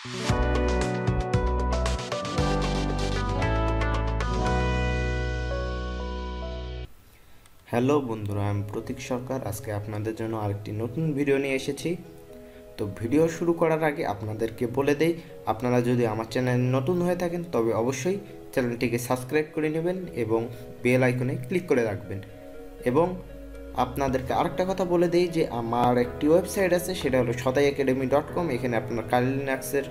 Hello বন্ধুরা, আমি প্রতীক সরকার। আজকে আপনাদের জন্য আরেকটি নতুন ভিডিও নিয়ে এসেছি। তো ভিডিও শুরু করার আগে আপনাদেরকে বলে দেই, আপনারা যদি আমার চ্যানেল নতুন হয়ে থাকেন, তবে অবশ্যই চ্যানেলটিকে সাবস্ক্রাইব করে নেবেন এবং বেল আইকনে ক্লিক করে রাখবেন। এবং আপনাদেরকে আরেকটা কথা বলে দিই যে আমার একটি ওয়েবসাইট আছে, সেটা হলো সদাই একাডেমি ডট কম। এখানে আপনার কালিনাক্সের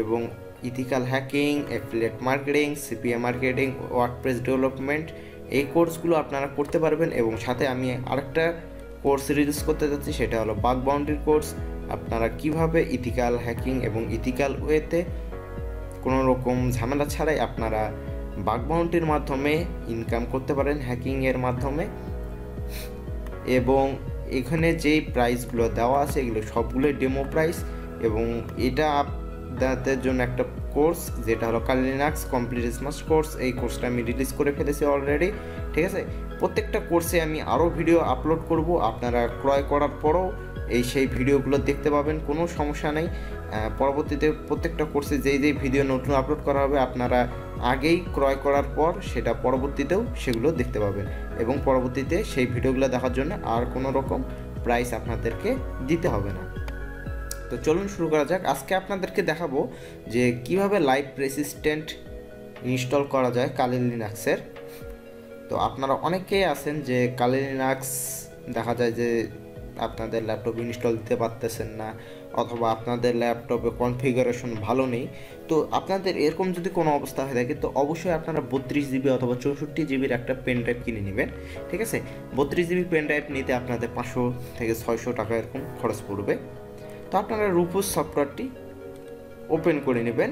এবং ethical hacking, affiliate marketing, CPA marketing, WordPress development, এই কোর্সগুলো আপনারা করতে পারবেন। এবং সাথে আমি আরেকটা কোর্স রিলিজ করতে যাচ্ছি, সেটা হলো বাগ বাউন্ডারি কোর্স আপনারা কীভাবে ইথিক্যাল হ্যাকিং এবং ইথিক্যাল ওয়েতে কোনো রকম ঝামেলা ছাড়াই আপনারা বাগ বাউন্ডারির মাধ্যমে ইনকাম করতে পারেন হ্যাকিংয়ের মাধ্যমে। এবং এখানে যেই প্রাইসগুলো দেওয়া আছে, এগুলো সবগুলোই ডেমো প্রাইস এবং এটা আপনাদের জন্য একটা কোর্স যেটা হলো কালিনাক্স কমপ্লিট স্মার্ট কোর্স এই কোর্সটা আমি রিলিজ করে ফেলেছি অলরেডি ঠিক আছে? প্রত্যেকটা কোর্সে আমি আরও ভিডিও আপলোড করব। আপনারা ক্রয় করার পরও এই সেই ভিডিওগুলো দেখতে পাবেন, কোনো সমস্যা নেই। পরবর্তীতে প্রত্যেকটা কোর্সে যেই যেই ভিডিও নতুন আপলোড করা হবে, আপনারা আগেই ক্রয় করার পর সেটা পরবর্তীতেও সেগুলো দেখতে পাবেন এবং পরবর্তীতে সেই ভিডিওগুলো দেখার জন্য আর কোনো রকম প্রাইস আপনাদেরকে দিতে হবে না। তো চলুন শুরু করা যাক। আজকে আপনাদেরকে দেখাবো যে কীভাবে লাইভ রেসিস্ট্যান্ট ইনস্টল করা যায় কালি লিনাক্সের তো আপনারা অনেকেই আছেন যে কালি লিনাক্স দেখা যায় যে আপনাদের ল্যাপটপে ইনস্টল দিতে পারতেছেন না অথবা আপনাদের ল্যাপটপে কনফিগারেশন ভালো নেই, তো আপনাদের এরকম যদি কোনো অবস্থা হয়ে থাকে, তো অবশ্যই আপনারা বত্রিশ জিবি অথবা চৌষট্টি জিবির একটা পেন ড্রাইভ কিনে নেবেন, ঠিক আছে? বত্রিশ জিবি পেন ড্রাইভ নিতে আপনাদের পাঁচশো থেকে ছয়শো টাকা এরকম খরচ পড়বে। তো আপনারা রুপুস সফটওয়্যারটি ওপেন করে নেবেন।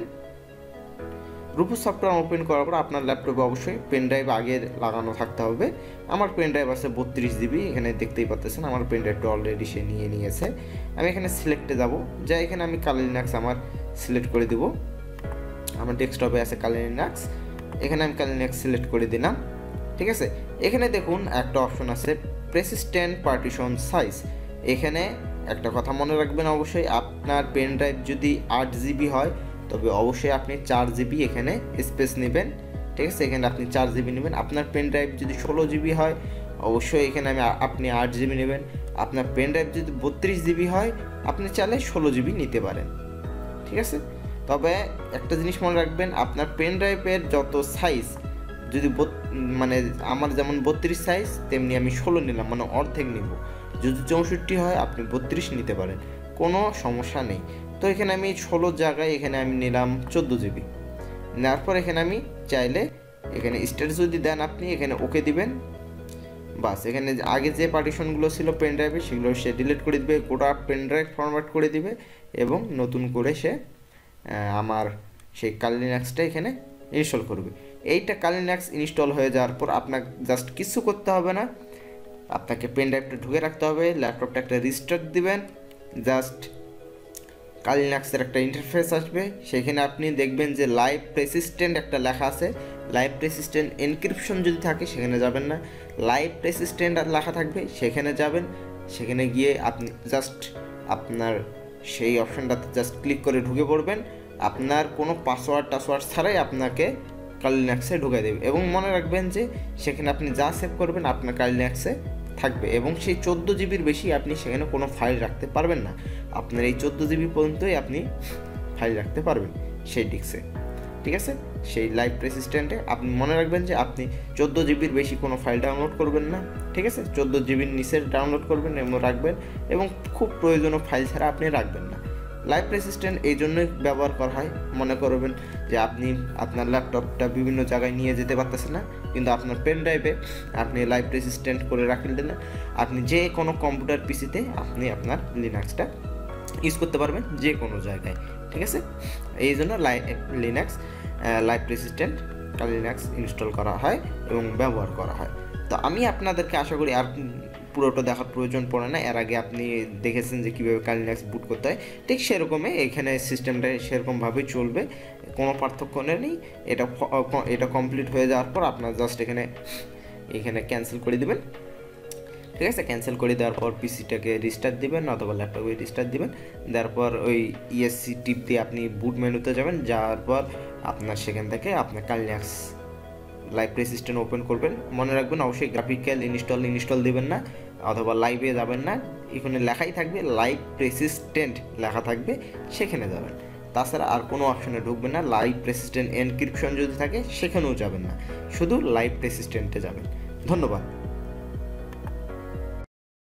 রুপুস সফটওয়্যার ওপেন করার পর আপনার ল্যাপটপে অবশ্যই পেন ড্রাইভ আগে লাগানো থাকতে হবে। আমার পেন ড্রাইভ আছে বত্রিশ জিবি এখানে দেখতেই পাচ্ছেন আমার পেন ড্রাইভটা অলরেডি সে নিয়ে নিয়েছে। আমি এখানে সিলেক্টে যাব। যা এখানে আমি কালিনাক্স আমার সিলেক্ট করে দেব। আমার ডেস্কটপে আছে কালিনাক্স এখানে আমি কালিনাক্স সিলেক্ট করে দিলাম। ঠিক আছে? এখানে দেখুন একটা অপশন আছে প্রেসিস্ট্যান্ট পার্টিশন সাইজ এখানে একটা কথা মনে রাখবেন অবশ্যই, আপনার পেন ড্রাইভ যদি আট জিবি হয় তবে অবশ্যই আপনি চার জিবি এখানে স্পেস নেবেন, ঠিক আছে? এখানে আপনি চার জিবি নেবেন। আপনার পেন ড্রাইভ যদি ষোলো জিবি হয়, অবশ্যই এখানে আমি আপনি আট জিবি নেবেন। আপনার পেন ড্রাইভ যদি বত্রিশ জিবি হয়, আপনি চাইলে ষোলো জিবি নিতে পারেন, ঠিক আছে? তবে একটা জিনিস মনে রাখবেন, আপনার পেন ড্রাইভের যত সাইজ যদি মানে আমার যেমন বত্রিশ সাইজ তেমনি আমি ষোলো নিলাম মানে অর্ধেক নিব। যদি চৌষট্টি হয়, আপনি বত্রিশ নিতে পারেন। কোনো সমস্যা নেই। তো এখানে আমি ষোলো জায়গায় এখানে আমি নিলাম চোদ্দ জিবি। নেওয়ার পর এখানে আমি চাইলে এখানে স্টেট যদি দেন আপনি, এখানে ওকে দিবেন। বাস, এখানে আগে যে পার্টিশনগুলো ছিল পেন ড্রাইভে সেগুলো সে ডিলিট করে দিবে, গোটা পেন ড্রাইভ ফরম্যাট করে দিবে এবং নতুন করে সে আমার সেই কালিনাক্সটা এখানে ইনস্টল করবে। এইটা কালিনাক্স ইনস্টল হয়ে যাওয়ার পর আপনার জাস্ট কিছু করতে হবে না। আপনাকে পেন ড্রাইভটা ঢুকে রাখতে হবে ল্যাপটপটা একটা রিস্টার্ট দিবেন জাস্ট কালিনাক্সের একটা ইন্টারফেস আসবে। সেখানে আপনি দেখবেন যে লাইভ রেসিস্ট্যান্ট একটা লেখা আছে। লাইভ রেসিস্ট্যান্ট এনক্রিপশন যদি থাকে, সেখানে যাবেন না। লাইভ রেসিস্ট্যান্ট লেখা থাকবে, সেখানে যাবেন। সেখানে গিয়ে আপনি জাস্ট আপনার সেই অপশানটাতে জাস্ট ক্লিক করে ঢুকে পড়বেন। আপনার কোনো পাসওয়ার্ড টাসওয়ার্ড ছাড়াই আপনাকে কালিনাক্সে ঢুকে দেবে। এবং মনে রাখবেন যে সেখানে আপনি যা সেভ করবেন, আপনার কালিনাক্সে থাকবে। এবং সেই চোদ্দ জিবির বেশি আপনি সেখানে কোনো ফাইল রাখতে পারবেন না। আপনার এই চোদ্দ জিবি পর্যন্তই আপনি ফাইল রাখতে পারবেন সেই ডিস্কে। ঠিক আছে? সেই লাইভ রেসিস্ট্যান্টে আপনি মনে রাখবেন যে আপনি চোদ্দ জিবির বেশি কোনো ফাইল ডাউনলোড করবেন না। ঠিক আছে? চোদ্দ জিবির নিচের ডাউনলোড করবেন এবং রাখবেন এবং খুব প্রয়োজনীয় ফাইল ছাড়া আপনি রাখবেন না। লাইভ রেসিস্ট্যান্ট এই জন্যই ব্যবহার করা হয়। মনে করবেন যে আপনি আপনার ল্যাপটপটা বিভিন্ন জায়গায় নিয়ে যেতে পারতেছেন না। কিন্তু আপনার পেন ড্রাইভে আপনি লাইভ রেসিস্ট্যান্ট করে রাখলেন আপনি যে কোনো কম্পিউটার পিসিতে আপনি আপনার লিনাক্সটা ইউজ করতে পারবেন যে কোনো জায়গায়, ঠিক আছে? এই জন্য Linux live resistant Linux install করা হয় এবং ব্যবহার করা হয়। তো আমি আপনাদেরকে আশা করি আর পুরোটা দেখার প্রয়োজন পড়ে না। এর আগে আপনি দেখেছেন যে কীভাবে কালিনাক্স বুট করতে হয়। ঠিক সেরকমই এখানে সিস্টেমটা সেরকমভাবেই চলবে, কোনো পার্থক্য নেই। এটা এটা কমপ্লিট হয়ে যাওয়ার পর আপনার জাস্ট এখানে এখানে ক্যান্সেল করে দেবেন। ঠিক আছে? ক্যান্সেল করে দেওয়ার পর পিসিটাকে রিস্টার্ট দিবেন অথবা ল্যাপটপে রিস্টার্ট দিবেন। দেওয়ার পর ওই ইএসসি টিপ দিয়ে আপনি বুট মেনুতে যাবেন। যাওয়ার পর আপনার সেখান থেকে আপনার কালিনাক্স লাইভ রেসিস্ট্যান্ট ওপেন করবেন। মনে রাখবেন অবশ্যই গ্রাফিক্যাল ইনস্টল ইনস্টল দেবেন না অথবা লাইভে যাবেন না। এখানে লেখাই থাকবে লাইভ রেসিস্ট্যান্ট লেখা থাকবে, সেখানে যাবেন। তাছাড়া আর কোনো অপশনে ঢুকবেন না। লাইভ রেসিস্ট্যান্ট এনক্রিপশন যদি থাকে, সেখানেও যাবেন না। শুধু লাইভ রেসিস্ট্যান্টে যাবেন। ধন্যবাদ।